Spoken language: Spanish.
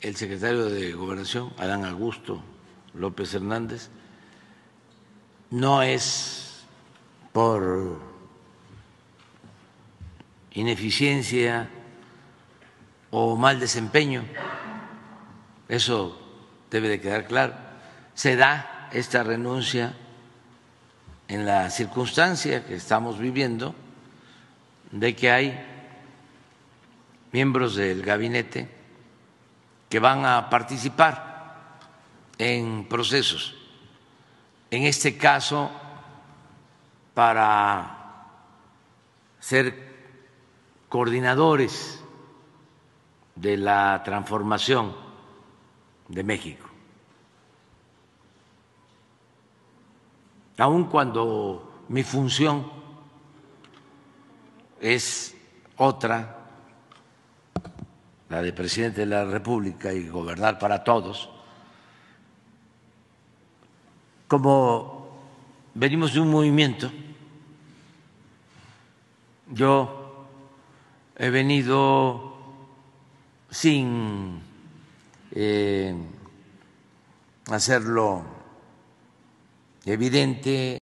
el secretario de Gobernación, Adán Augusto López Hernández, no es por ineficiencia o mal desempeño, eso debe de quedar claro, se da esta renuncia en la circunstancia que estamos viviendo de que hay miembros del gabinete que van a participar en procesos, en este caso para ser coordinadores de la transformación de México. Aun cuando mi función es otra, la de presidente de la República y gobernar para todos, como venimos de un movimiento, yo he venido sin eh, hacerlo evidente